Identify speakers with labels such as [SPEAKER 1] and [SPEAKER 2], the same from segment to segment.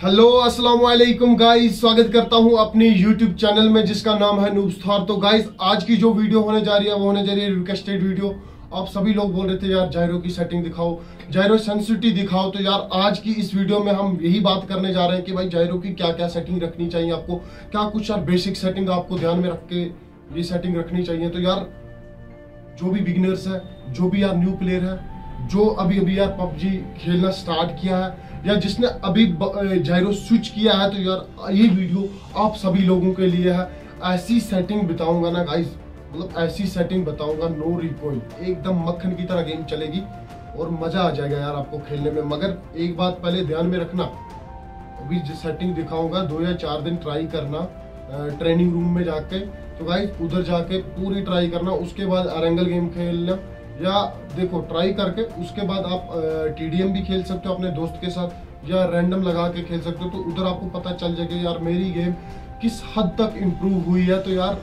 [SPEAKER 1] Hello अस्सलाम वालेकुम guys स्वागत करता हूँ अपने यूट्यूब चैनल में, जिसका नाम है नूबस्थार तो गाइस आज की जो वीडियो होने जा रही है, वो होने जा रही है रिक्वेस्टेड वीडियो आप सभी लोग बोल रहे थे, यार जायरो की सेटिंग दिखाओ जायरो सेंसिटिविटी दिखाओ। तो यार, आज की इस वीडियो में हम यही बात करने जा रहे हैं कि भाई जायरो की क्या क्या सेटिंग रखनी चाहिए आपको? क्या कुछ यार बेसिक सेटिंग आपको ध्यान में रख के ये सेटिंग रखनी चाहिए? तो यार, जो भी बिगिनर्स है, जो भी यार न्यू प्लेयर है जो अभी अभी यार पबजी खेलना स्टार्ट किया है, या जिसने अभी जायरो स्विच किया है तो यार, ये वीडियो आप सभी लोगों के लिए है। ऐसी सेटिंग बताऊँगा ना गाइस मतलब ऐसी सेटिंग बताऊँगा नो रिकॉइल एकदम मक्खन की तरह गेम चलेगी, और मज़ा आ जाएगा यार आपको खेलने में। मगर एक बात पहले ध्यान में रखना, अभी जो सेटिंग दिखाऊँगा, दो या चार दिन ट्राई करना ट्रेनिंग रूम में जाके तो गाइस उधर जाके पूरी ट्राई करना, उसके बाद अरेंगल गेम खेलना या देखो ट्राई करके, उसके बाद आप टीडीएम भी खेल सकते हो अपने दोस्त के साथ, या रैंडम लगा के खेल सकते हो तो उधर आपको पता चल जाएगा, यार, मेरी गेम किस हद तक इम्प्रूव हुई है? तो यार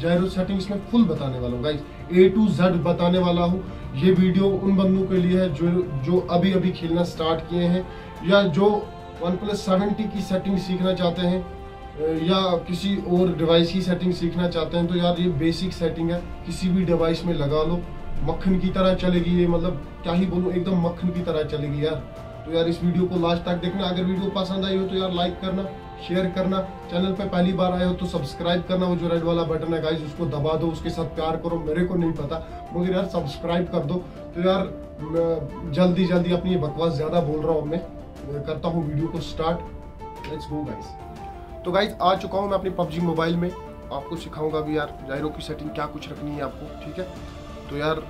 [SPEAKER 1] जायरो सेटिंग्स में फुल बताने वाला हूँ गाइस ए टू जेड बताने वाला हूँ. ये वीडियो उन बंदों के लिए है जो जो अभी अभी खेलना स्टार्ट किए हैं, या जो वन प्लस सेवेंटी की सेटिंग सीखना चाहते हैं या किसी और डिवाइस की सेटिंग सीखना चाहते हैं तो यार, ये बेसिक सेटिंग है. किसी भी डिवाइस में लगा लो. मक्खन की तरह चलेगी ये मतलब क्या ही बोलूँ, एकदम मक्खन की तरह चलेगी यार। तो यार इस वीडियो को लास्ट तक देखना। अगर वीडियो पसंद आई हो तो यार लाइक करना शेयर करना। चैनल पे पहली बार आए हो तो सब्सक्राइब करना। वो जो रेड वाला बटन है गाइस उसको दबा दो, उसके साथ प्यार करो। मेरे को नहीं पता मगर यार सब्सक्राइब कर दो। तो यार जल्दी जल्दी अपनी बकवास ज़्यादा बोल रहा हूँ मैं। करता हूँ वीडियो को स्टार्ट लेट्स गो गाइस तो गाइस आ चुका हूँ मैं अपनी पबजी मोबाइल में। आपको सिखाऊँगा भी यार जायरो की सेटिंग क्या कुछ रखनी है आपको, ठीक है? तो यार,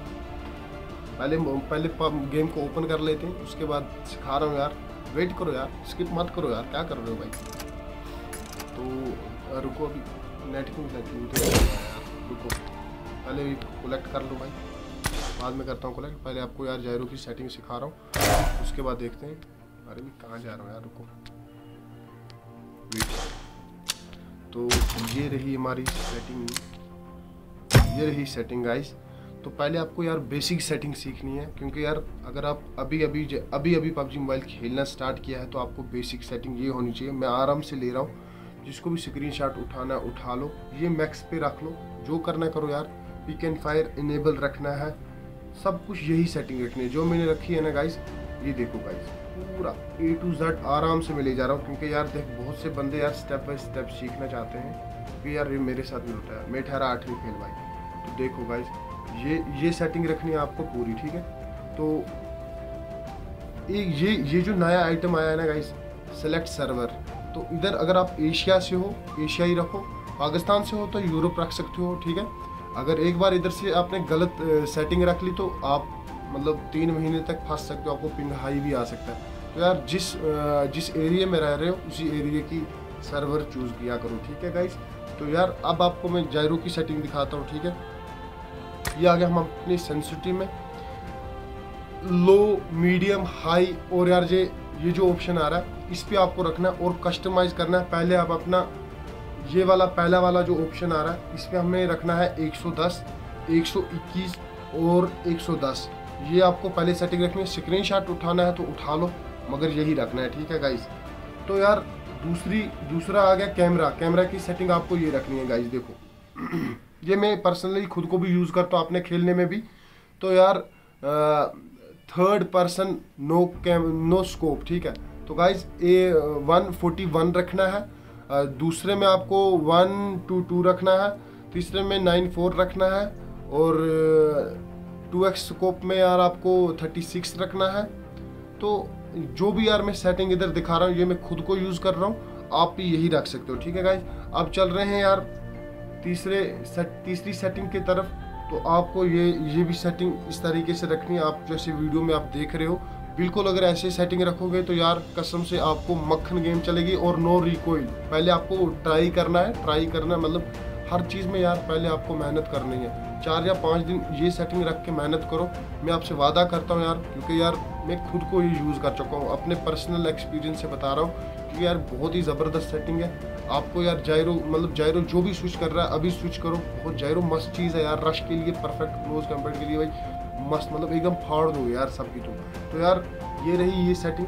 [SPEAKER 1] पहले पहले गेम को ओपन कर लेते हैं, उसके बाद सिखा रहा हूँ यार। वेट करो यार स्किप मत करो यार, क्या कर रहे हो भाई? तो रुको अभी नेट क्यों रुको, पहले कलेक्ट कर लो भाई। बाद में करता हूँ कलेक्ट पहले आपको यार जायरो की सेटिंग सिखा रहा हूँ, उसके बाद देखते हैं। अरे, मैं कहाँ जा रहा हूँ यार, रुको। तो ये रही हमारी सेटिंग ये रही सेटिंग गाइस तो पहले आपको यार बेसिक सेटिंग सीखनी है, क्योंकि यार अगर आप अभी अभी अभी अभी पबजी मोबाइल खेलना स्टार्ट किया है तो आपको बेसिक सेटिंग ये होनी चाहिए। मैं आराम से ले रहा हूँ। जिसको भी स्क्रीनशॉट उठाना उठा लो। ये मैक्स पे रख लो। जो करना करो यार। पिक एंड फायर इनेबल रखना है। सब कुछ यही सेटिंग रखनी है। जो मैंने रखी है ना गाइस ये देखो गाइस पूरा ए टू जेड आराम से मैं ले जा रहा हूँ, क्योंकि यार देख, बहुत से बंदे यार स्टेप बाई स्टेप सीखना चाहते हैं। कि यार ये मेरे साथ भी होता है। मैं ठहरा आठवीं फेल भाई। तो देखो गाइस ये ये सेटिंग रखनी है आपको पूरी, ठीक है? तो एक ये ये जो नया आइटम आया है ना गाइस सेलेक्ट सर्वर तो इधर अगर आप एशिया से हो एशिया ही रखो पाकिस्तान से हो तो यूरोप रख सकते हो, ठीक है? अगर एक बार इधर से आपने गलत सेटिंग रख ली तो आप मतलब तीन महीने तक फंस सकते हो, आपको पिंग हाई भी आ सकता है। तो यार जिस जिस एरिया में रह रहे हो, उसी एरिया की सर्वर चूज़ किया करो, ठीक है गाइस तो यार अब आपको मैं जायरो की सेटिंग दिखाता हूँ, ठीक है? ये आ गया हम अपनी सेंसिटिविटी में। लो मीडियम हाई और यार ये ये जो ऑप्शन आ रहा है इस पर आपको रखना है और कस्टमाइज करना है। पहले आप अपना ये वाला पहला वाला जो ऑप्शन आ रहा है इस पर हमें रखना है 110, 121 और 110 ये आपको पहले सेटिंग रखनी है स्क्रीन उठाना है तो उठा लो मगर यही रखना है ठीक है गाइज़ तो यार दूसरी दूसरा आ गया कैमरा कैमरा की सेटिंग आपको ये रखनी है गाइज़ देखो। ये मैं पर्सनली खुद को भी यूज़ करता हूँ अपने खेलने में भी। तो यार third person no cam no scope ठीक है? तो guys A one forty one रखना है। आ, दूसरे में आपको वन टू टू रखना है। तीसरे में नाइन फोर रखना है। और टू एक्स स्कोप में यार आपको थर्टी सिक्स रखना है। तो जो भी यार मैं सेटिंग इधर दिखा रहा हूँ ये मैं खुद को यूज़ कर रहा हूँ। आप भी यही रख सकते हो ठीक है गाइज़ अब चल रहे हैं यार तीसरे सेट तीसरी सेटिंग की तरफ़ तो आपको ये ये भी सेटिंग इस तरीके से रखनी है। आप जैसे वीडियो में आप देख रहे हो, बिल्कुल अगर ऐसे सेटिंग रखोगे तो यार कसम से आपको मक्खन गेम चलेगी और नो रिकॉइल पहले आपको ट्राई करना है ट्राई करना मतलब हर चीज़ में यार पहले आपको मेहनत करनी है। चार या पाँच दिन ये सेटिंग रख के मेहनत करो। मैं आपसे वादा करता हूँ यार, क्योंकि यार मैं खुद को ये यूज़ कर चुका हूँ। अपने पर्सनल एक्सपीरियंस से बता रहा हूँ। क्योंकि यार बहुत ही ज़बरदस्त सेटिंग है। आपको यार जायरो मतलब जायरो जो भी स्विच कर रहा है, अभी स्विच करो। बहुत जायरो मस्त चीज़ है यार रश के लिए परफेक्ट क्लोज कंपेयर के लिए भाई। मस्त मतलब एकदम फाड़ दो यार सबकी तो तो यार ये रही ये सेटिंग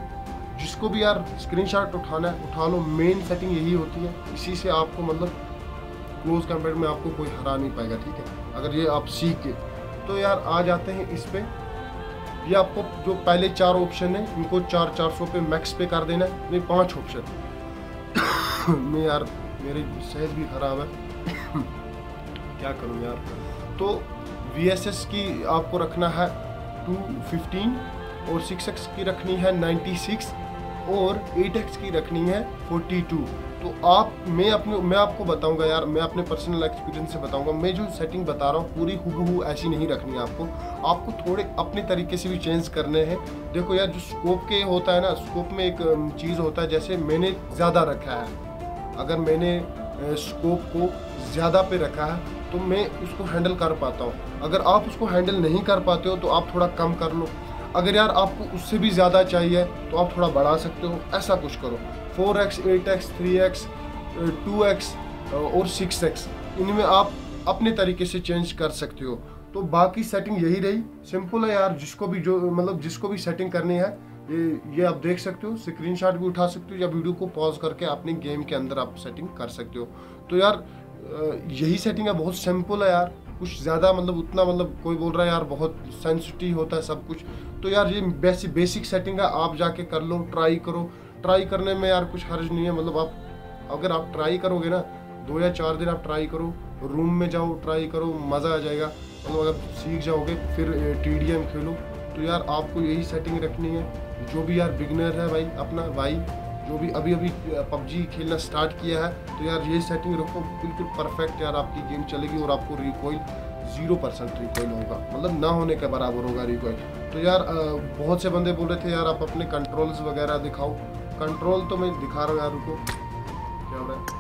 [SPEAKER 1] जिसको भी यार स्क्रीनशॉट उठाना है, उठा लो। मेन सेटिंग यही होती है। इसी से आपको मतलब क्लोज कंपेयर में आपको कोई हरा नहीं पाएगा, ठीक है? अगर ये आप सीख के तो यार आ जाते हैं इस पे। ये आपको जो पहले चार ऑप्शन है, इनको चार चार सौ पे मैक्स पे कर देना है। नहीं, पाँच ऑप्शन मैं यार, मेरी सेहत भी खराब है। क्या करूँ यार? तो वीएसएस की आपको रखना है टू फिफ्टीन और सिक्स की रखनी है नाइन्टी सिक्स और एट एक्स की रखनी है फोर्टी टू तो आप, मैं अपने, मैं आपको बताऊँगा यार, मैं अपने पर्सनल एक्सपीरियंस से बताऊँगा। मैं जो सेटिंग बता रहा हूँ, पूरी हु ऐसी नहीं रखनी है आपको। आपको थोड़े अपने तरीके से भी चेंज करने हैं। देखो यार, जो स्कोप के होता है ना स्कोप में एक चीज़ होता है, जैसे मैंने ज़्यादा रखा है। अगर मैंने स्कोप को ज़्यादा पे रखा है तो मैं उसको हैंडल कर पाता हूँ। अगर आप उसको हैंडल नहीं कर पाते हो तो आप थोड़ा कम कर लो। अगर यार आपको उससे भी ज़्यादा चाहिए तो आप थोड़ा बढ़ा सकते हो। ऐसा कुछ करो। Four X, eight X, three X, two X, और सिक्स एक्स, इनमें आप अपने तरीके से चेंज कर सकते हो। तो बाकी सेटिंग यही रही। सिंपल है यार, जिसको भी जो मतलब जिसको भी सेटिंग करनी है, ये ये आप देख सकते हो। स्क्रीनशॉट भी उठा सकते हो या वीडियो को पॉज करके अपने गेम के अंदर आप सेटिंग कर सकते हो। तो यार यही सेटिंग है। बहुत सिंपल है यार। कुछ ज़्यादा मतलब उतना मतलब कोई बोल रहा है, यार, बहुत सेंसिटिव होता है सब कुछ। तो यार, ये बेसिक बेसिक सेटिंग है, आप जाके कर लो ट्राई करो। ट्राई करने में यार कुछ हर्ज नहीं है मतलब आप, अगर आप ट्राई करोगे ना, दो या चार दिन आप ट्राई करो रूम में जाओ ट्राई करो, मज़ा आ जाएगा। मतलब अगर सीख जाओगे, फिर टी खेलो। तो यार, आपको यही सेटिंग रखनी है। जो भी यार बिगनर है भाई, अपना भाई जो भी अभी अभी पबजी खेलना स्टार्ट किया है तो यार ये सेटिंग रखो, बिल्कुल परफेक्ट यार आपकी गेम चलेगी और आपको रिकॉइल ज़ीरो परसेंट रिकॉइल होगा। मतलब ना होने के बराबर होगा रिकॉइल तो यार बहुत से बंदे बोल रहे थे, यार आप अपने कंट्रोल्स वगैरह दिखाओ। कंट्रोल तो मैं दिखा रहा हूँ यार उनको क्या हो रहा है?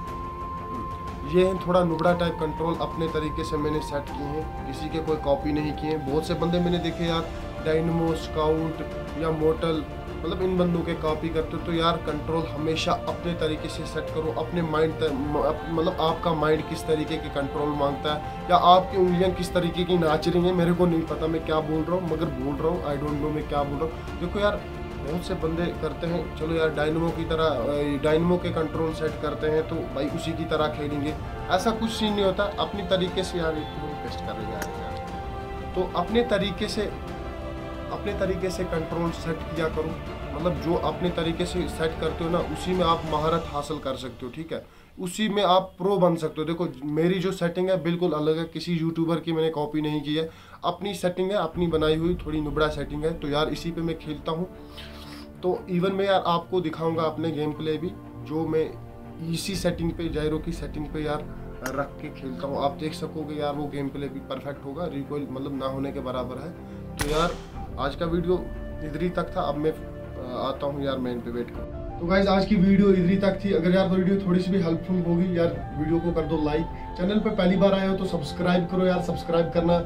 [SPEAKER 1] ये है थोड़ा नुबड़ा टाइप कंट्रोल अपने तरीके से मैंने सेट किए हैं। किसी के कोई कॉपी नहीं किए हैं। बहुत से बंदे मैंने देखे यार डायनमो, स्काउट या मोटल मतलब इन बंदों के कॉपी करते हो तो यार कंट्रोल हमेशा अपने तरीके से सेट करो, अपने माइंड मतलब आपका माइंड किस तरीके के कंट्रोल माँगता है, या आपकी उंगलियाँ किस तरीके की नाच रही हैं, मेरे को नहीं पता, मैं क्या बोल रहा हूँ, मगर बोल रहा हूँ आई डोंट नो मैं क्या बोल रहा हूँ। देखो यार, बहुत से बंदे करते हैं, चलो यार डायनमो की तरह डायनमो के कंट्रोल सेट करते हैं तो भाई उसी की तरह खेलेंगे। ऐसा कुछ सीन नहीं होता, अपनी तरीके से यार, एक रिक्वेस्ट कर रहे हैं तो अपने तरीके से अपने तरीके से कंट्रोल सेट किया करो मतलब जो अपने तरीके से सेट करते हो ना, उसी में आप महारत हासिल कर सकते हो, ठीक है? उसी में आप प्रो बन सकते हो। देखो, मेरी जो सेटिंग है, बिल्कुल अलग है। किसी यूट्यूबर की मैंने कॉपी नहीं की है। अपनी सेटिंग है, अपनी बनाई हुई थोड़ी नुबड़ा सेटिंग है। तो यार, इसी पे मैं खेलता हूँ। तो इवन मैं यार आपको दिखाऊँगा अपने गेम प्ले भी, जो मैं इसी सेटिंग पे जायरो की सेटिंग पे यार रख के खेलता हूँ। आप देख सकोगे यार, वो गेम प्ले भी परफेक्ट होगा। रिकॉइल मतलब ना होने के बराबर है। तो यार आज का वीडियो इधर ही तक था, अब मैं आता हूँ यार मैं इन पे वेट कर। तो गाइज़ आज की वीडियो इधर ही तक थी। अगर यार वीडियो थोड़ी सी भी हेल्पफुल होगी, यार वीडियो को कर दो लाइक चैनल पर पहली बार आए हो तो सब्सक्राइब करो यार सब्सक्राइब करना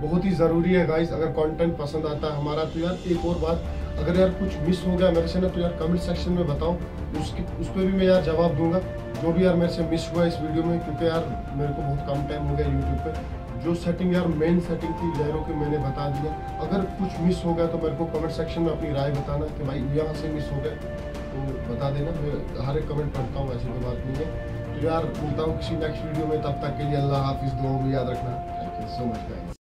[SPEAKER 1] बहुत ही ज़रूरी है गाइज़ अगर कंटेंट पसंद आता है हमारा तो यार एक और बात, अगर यार कुछ मिस हो गया मेरे से ना तो यार कमेंट सेक्शन में बताओ। उसकी, उस पर भी मैं यार जवाब दूँगा। जो भी यार मेरे से मिस हुआ इस वीडियो में, क्योंकि यार मेरे को बहुत कम टाइम हो गया यूट्यूब पे। जो सेटिंग यार मेन सेटिंग थी लहरों की मैंने बता दिया अगर कुछ मिस हो गया तो मेरे को कमेंट सेक्शन में अपनी राय बताना कि भाई यहाँ से मिस हो गए तो बता देना, मैं हर एक कमेंट पढ़ता हूँ, ऐसी कोई बात नहीं है। तो यार, मिलता हूँ किसी नेक्स्ट वीडियो में, तब तक के लिए अल्लाह हाफिज़, दुआओं में याद रखना। Thank you so much guys